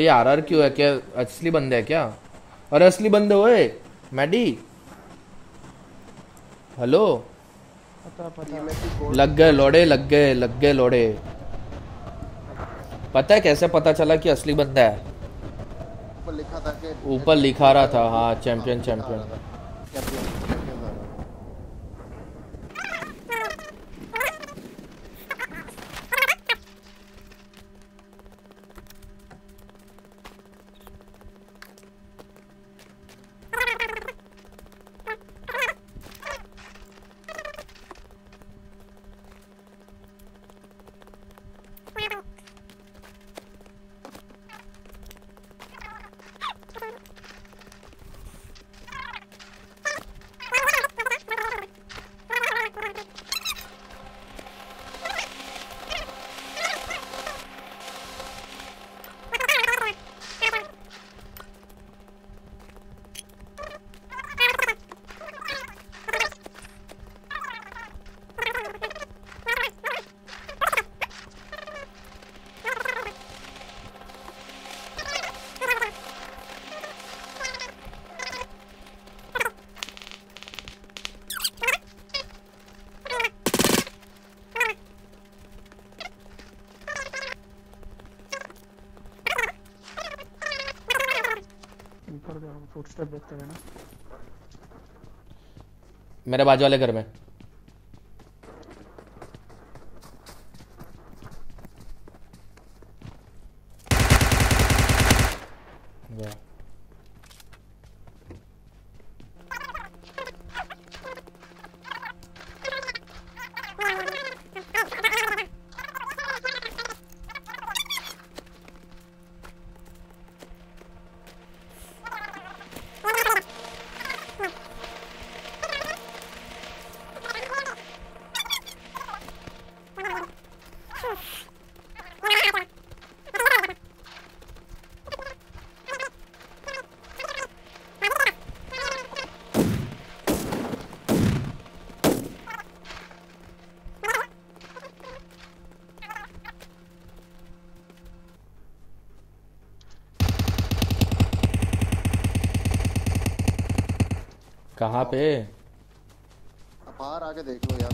ये आर क्यों है? क्या असली बंदे है क्या? अरे असली बंदे हो मैडी। हेलो? पता पता लग गए लोड़े लग गए लग गए लोड़े। पता है कैसे पता चला कि असली बंदा है? ऊपर लिखा था ऊपर लिखा रहा था हाँ चैंपियन चैंपियन। फुटस्टेप देखते मेरे बाजू वाले घर में। कहाँ पे? बाहर आके देख लो यार।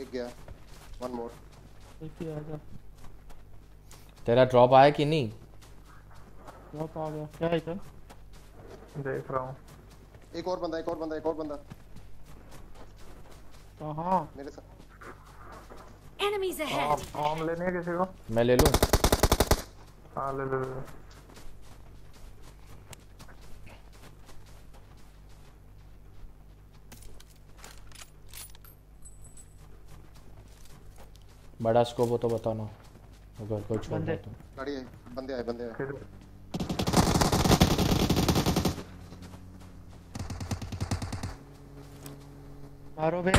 एक गया। वन मोर ही तेरा ड्रॉप आया कि नहीं? ड्रॉप आ गया। क्या इधर? देख रहा हूँ। एक और बंदा एक और बंदा एक और बंदा। कहाँ? मेरे साथ। Enemies ahead! आम लेने है किसी को। मैं ले लूँ? हाँ ले ले ले। बड़ा स्कोप हो तो बताना। अगर कोई छोड़ दे तो। गाड़ी है बंदे आए बंदे आए। मारो बे।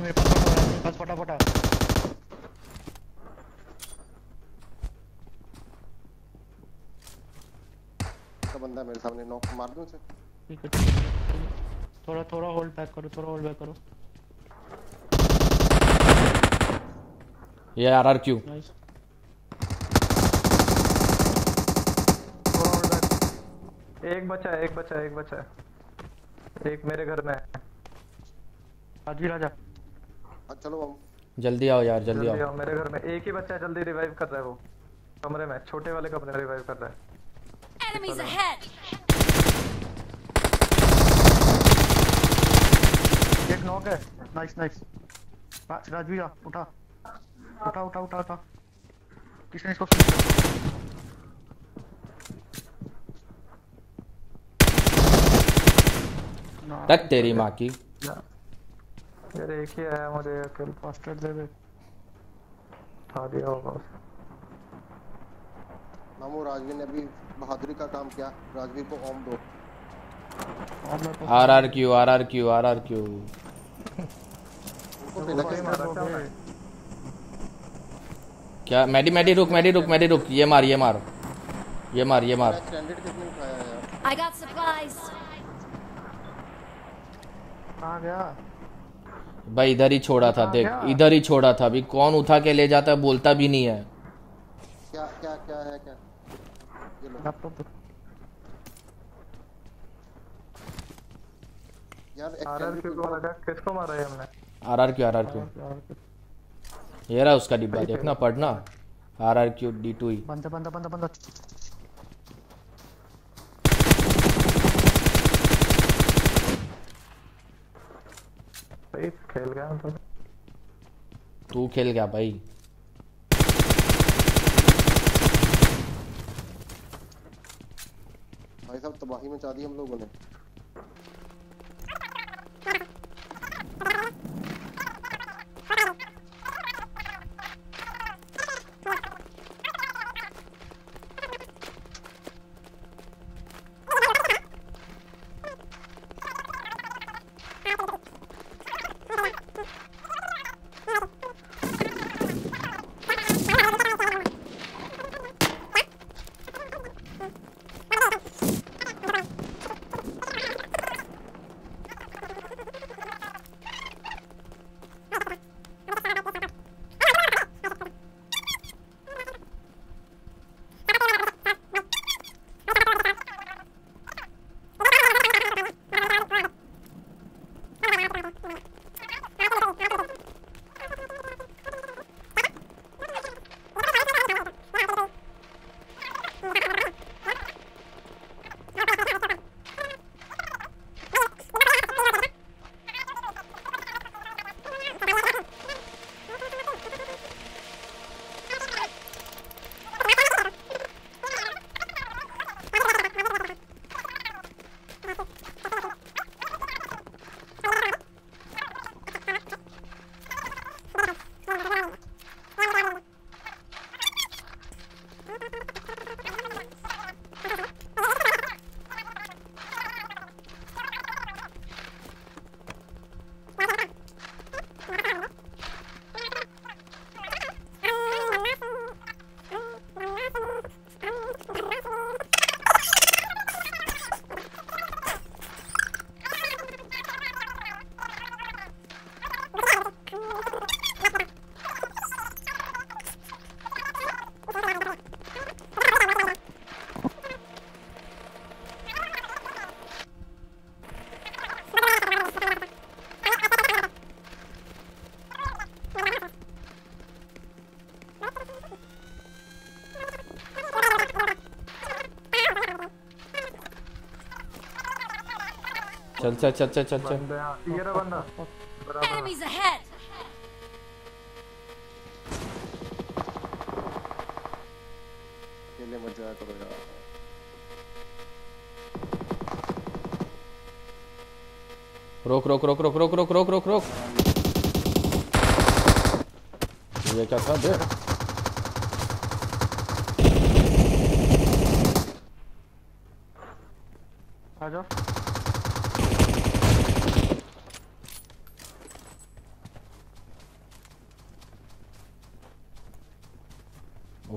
मेरे पास फटा मेरे पास फटा फटा। बंदा मेरे सामने नॉक मार दूँ उसे। थोड़ा थोड़ा होल्ड बैक करो थोड़ा होल्ड बैक करो। ये आर आर क्यू। नाइस थोड़ा और बैक। एक बचा है एक बचा है एक बचा है। एक मेरे घर में है। राजू राजा हाँ चलो हम जल्दी आओ यार जल्दी जल्दी आओ। आओ मेरे घर में एक ही बच्चा है जल्दी रिवाइव कर रहा है वो। कमरे में छोटे वाले कमरे में रिवाइव कर रहा है Enemies ahead! एक नॉक है। नाइस नाइस राजू जा उठा। उठा उठा उठा उठा। किसने इसको ना तक तेरी माँ की। यार एक ही आया मुझे अकेले फास्टर दे दे। उठा दिया होगा उसे। मामू राजवीर ने अभी बहादुरी का काम किया। राजवीर को ओम दो। R R Q R R Q R R Q. क्या? मैडी मैडी रुक मैडी रुक मैडी रुक। ये मार ये मार। ये मार ये मार। I got supplies! गया? भाई इधर ही छोड़ा था देख। इधर ही छोड़ा था। अभी कौन उठा के ले जाता है बोलता भी नहीं है। क्या क्या क्या है क्या? लैपटॉप यार आरआर एक्चुअली क्यों लगा किसको मारा है हमने? R R Q? R R Q ये रहा उसका डिब्बा देखना पढ़ना। R R Q D two ही। बंदा बंदा बंदा बंदा। खेल गया हम तो। तू खेल गया भाई। भाई साहब तबाही मचा दी हम लोगों ने। चल चल चल चल चल चल। ये रहा बंदा! मत जाया करो यार। रोक रोक रोक रोक रोक रोक रोक रोक रोक। ये क्या था? दे आ जाओ।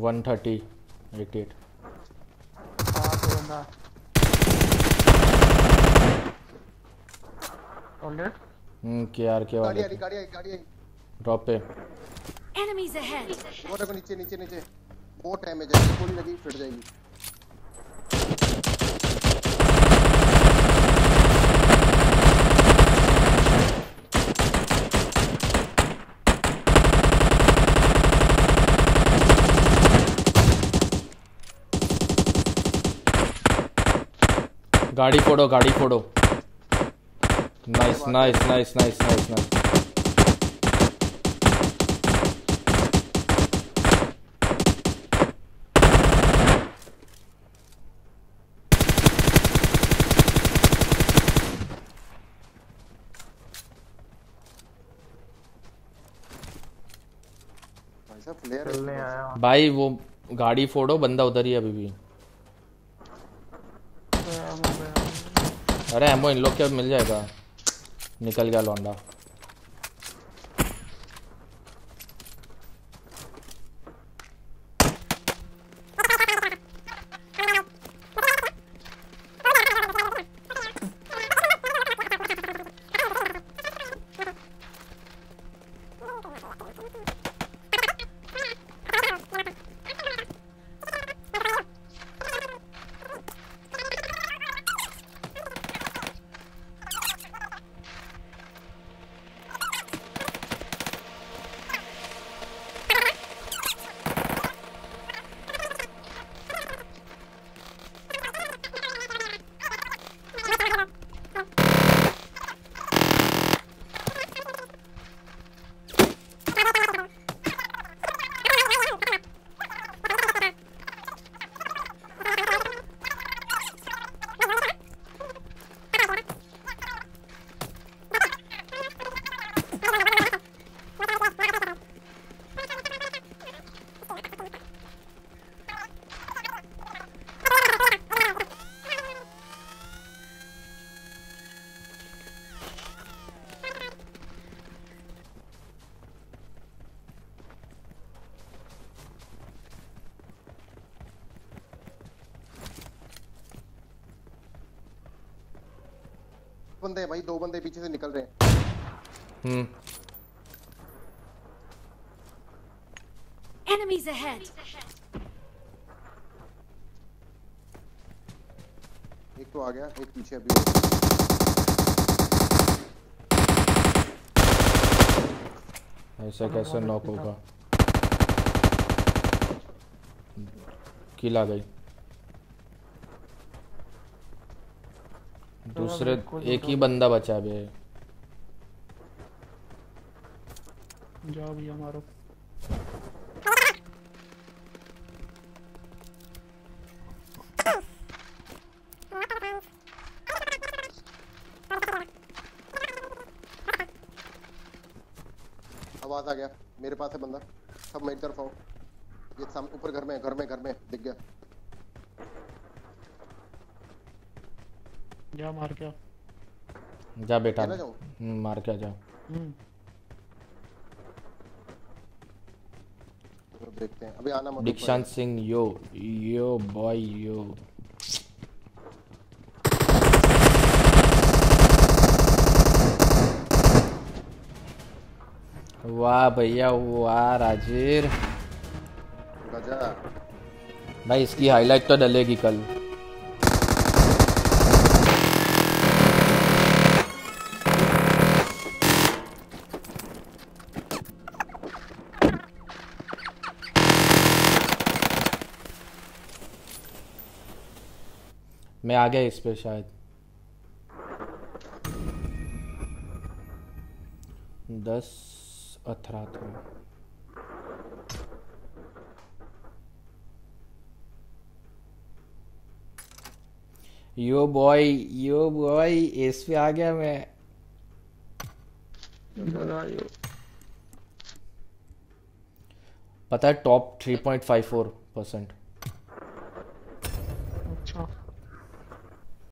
One thirty eighty eight K R K वाले ड्रॉप पे. एनिमीज अहेड बोट है नीचे नीचे नीचे। बोट है मैं जैसे गोली लगी फिर जाएगी। गाड़ी फोड़ो गाड़ी फोड़ो। Nice nice nice nice nice nice भाई वो गाड़ी फोड़ो बंदा उधर ही अभी भी। अरे एम्बो इन लोग के मिल जाएगा निकल गया लौंडा बंदे हैं भाई दो बंदे पीछे से निकल रहे हैं। हम्म। Enemies ahead! एक तो आ गया एक पीछे अभी। ऐसा कैसे नॉक होगा किल आ गई। दूसरे एक ही बंदा बचा बे जाओ भैया मारो। आवाज़ आ गया। मेरे पास है बंदा। सब मेरी तरफ़ आओ। ये सामने ऊपर घर में घर में घर में। दिख गया। जा मार क्या जा बेटा हम्म, मार के जा हम्म। तो देखते हैं। अभी आना मत दीक्षांत सिंह यो यो बॉय यो। वाह भैया वाह राजीर। भाई इसकी हाईलाइट तो डलेगी कल। मैं आ गया इस पे शायद। दस अठारह था यो बॉय यो बॉय इस पे आ गया मैं। पता है टॉप 3.54 परसेंट